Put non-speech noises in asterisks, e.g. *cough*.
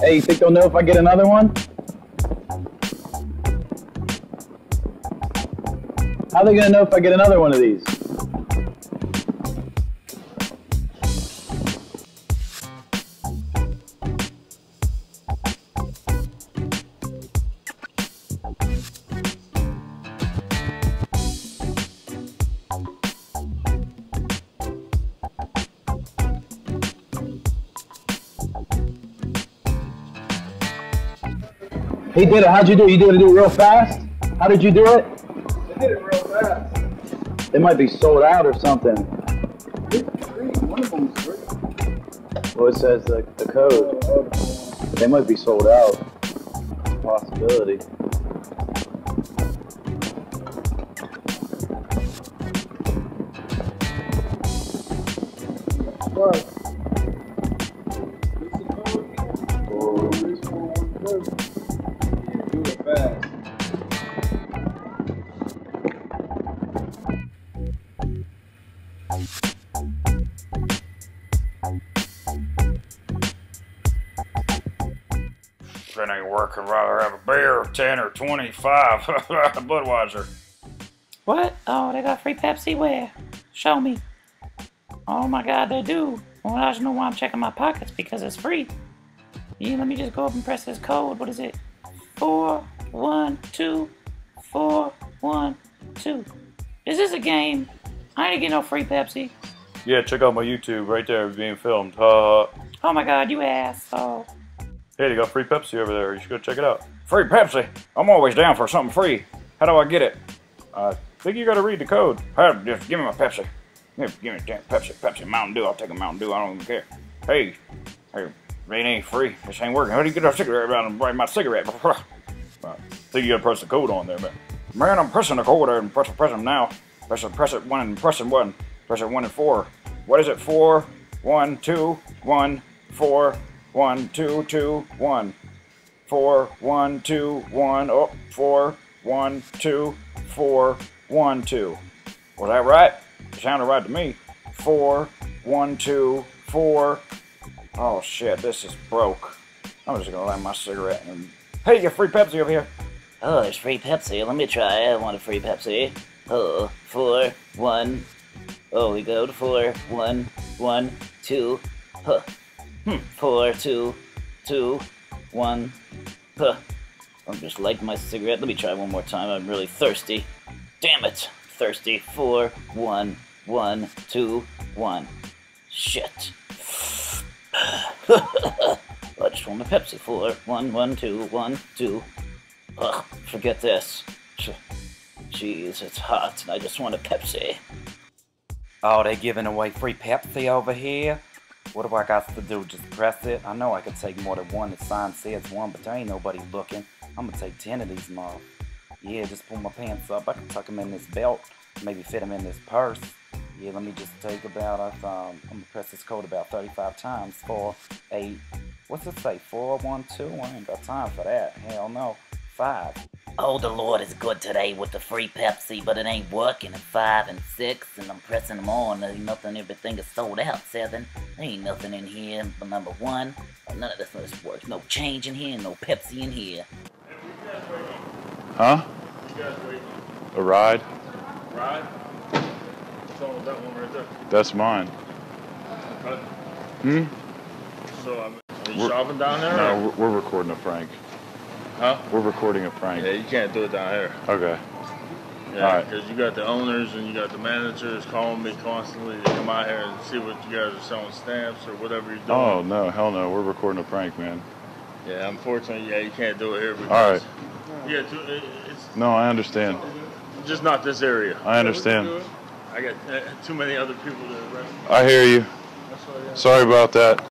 Hey, you think they'll know if I get another one? How are they gonna know if I get another one of these? He did it. How'd you do it? You did it real fast? How did you do it? I did it real fast. They might be sold out or something. One of them's free. Well, it says the, the code. They might be sold out. Possibility. But It ain't working, rather have a beer, 10 or 25. *laughs* Budweiser. What? Oh, they got free Pepsi where? Show me. Oh my god, they do. Well, I just know why I'm checking my pockets because it's free. Yeah, let me just go up and press this code. What is it? Four, one, two, four, one, two. Is this a game? I ain't get no free Pepsi. Yeah, check out my YouTube right there, being filmed. Ha. Oh my god, you asshole. Hey, they got free Pepsi over there. You should go check it out. Free Pepsi? I'm always down for something free. How do I get it? I think you gotta read the code. Hey, just give me my Pepsi. Give give me a damn Pepsi, Pepsi, Mountain Dew. I'll take a Mountain Dew. I don't even care. Hey, hey, it ain't free. This ain't working. How do you get a cigarette out and write my cigarette? *laughs* I think you gotta press the code on there, man. Man, I'm pressing the code there and press, press them now. Press it, press it one and pressing one. Press it one and four. What is it? Four, one, two, one, four, one, two, two, one. Four, one, two, one. Oh, four, one, two, four, one, two. Was that right? It sounded right to me. Four, one, two, four. Oh shit, this is broke. I'm just gonna light my cigarette and. Hey, you got free Pepsi over here. Oh, there's free Pepsi. Let me try. I want a free Pepsi. Oh, four, one. Oh, we go to four, one, one, two. Huh. Hmm. Four, two, two, one. Huh. I'm just lighting my cigarette. Let me try one more time. I'm really thirsty. Damn it. Thirsty. Four, one, one, two, one. Shit. *sighs* I just want a Pepsi. Four, one, one, two, one, two. Ugh, forget this. Jeez, it's hot, and I just want a Pepsi. Oh, they're giving away free Pepsi over here? What do I got to do? Just press it? I know I could take more than one. The sign says one, but there ain't nobody looking. I'm gonna take ten of these more. Yeah, just pull my pants up. I can tuck them in this belt. Maybe fit them in this purse. Yeah, let me just take about, um, I'm gonna press this code about 35 times. Four, eight, what's it say? Four, one, two? I ain't got time for that. Hell no. Five. Oh, the Lord is good today with the free Pepsi, but it ain't working at five and six, and I'm pressing them on. There ain't nothing, everything is sold out. Seven, there ain't nothing in here. But number one, none of this works. No change in here, no Pepsi in here. Huh? You guys? A ride? Ride? What's wrong with that one right there? That's mine. Okay. Hmm? So, um, are you We're- shopping down there? No, or- we're- we're recording a prank. Huh? We're recording a prank. Yeah, you can't do it down here. Okay. Yeah, because you got the owners and you got the managers calling me constantly to come out here and see what you guys are selling stamps or whatever you're doing. Oh no, hell no, we're recording a prank, man. Yeah, unfortunately, yeah, you can't do it here because. All right. Yeah, it's No, I understand. just not this area. I understand. I got uh, too many other people to. I hear you. That's why, yeah. Sorry about that.